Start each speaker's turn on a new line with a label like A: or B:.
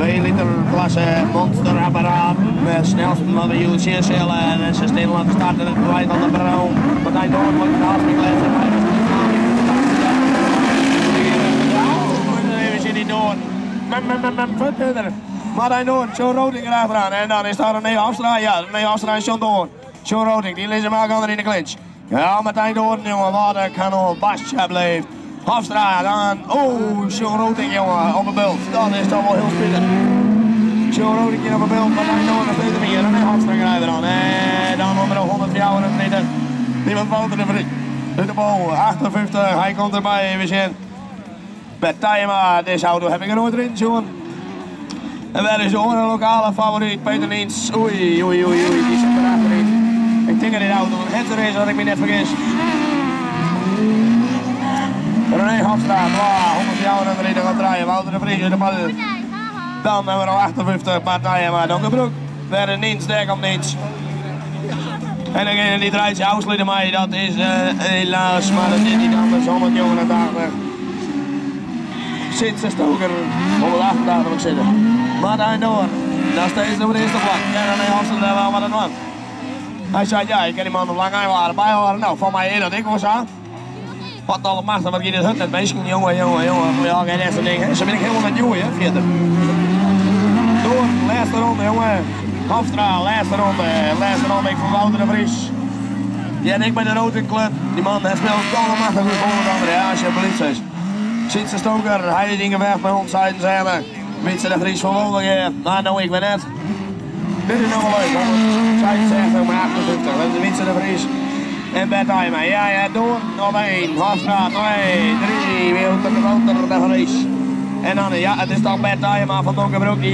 A: 2 liter klasse monsterapparaat met snelste de UCSL en ze staan aan de en het rijdt aan de Brown. Martijn Doorn wordt de hartstikke les en hij Even zit hij door. Mem, mem, mem, mem, verder. Martijn Doorn, John Roding erachteraan. En dan is daar René Afstra. Ja, René Afstra en John Doorn. John Roding, die lezen maar gaan er in de clinch. Ja, Martijn Doorn, jongen, wat een kanon. Basja bleef. Hafstra dan. Oh, John Roding, jongen, op de beeld. Dat is toch wel heel spannend. John Roding op de beeld, Martijn Doorn nog steeds meer. En Hafstra rijden dan. En dan onder de 100 jaar en meter. Niemand valt er. In de bal, 58, hij komt erbij, we. Met Tijma, deze auto heb ik er nooit erin, jongen. En wel is andere lokale favoriet, Peter Niens. Oei, oei, oei, oei, die. Ik denk dat dit auto een header is, als ik me net vergis. René Hofstraat, wow, 100 jaar en erin gaat draaien. Wouter de Vries in de bal. Dan hebben we nog 58, partijen, maar Donkerbroek. Verder Niens, daar komt Niens. En degene die draait zijn houslieden mee, dat is uh, helaas, maar dat is niet anders, 100 jongen de stoker, 188 moet ik zitten. Martijn Door, dat is steeds op de eerste plek. Ja, dan heeft Hofstraat daar wel wat aan man. Hij zei, ja, ik ken die man nog lang aan waren bij waren. Nou, van mij dat ik was aan. Wat alle macht, wat je dit hut net bezig. Jongen, jongen, jongen. Ja, geen eerste ding. Zo ben ik helemaal met jou, hè. Door, laatste ronde, jongen. Hofstra, laatste ronde. Laatste ronde, ik van Wouter de Vries. Ja, en ik ben de rode club. Die man, hij speelt alle macht goed de andere. Ja, als je politie is. Sinds de stoker, hij die dingen weg bij ons, zijn er. Weet de Vries van Wolvingen. Nou, nou, ik ben net. Dit is nog wel leuk, 165 maar 58. Dat is de Wietse de Vries. En Bert Ayma. Ja, ja, door. Nog één. Hofstra, twee, drie. Wilter Walter de Vries. En dan, ja, het is dan Bert Ayma van Donkerbroek die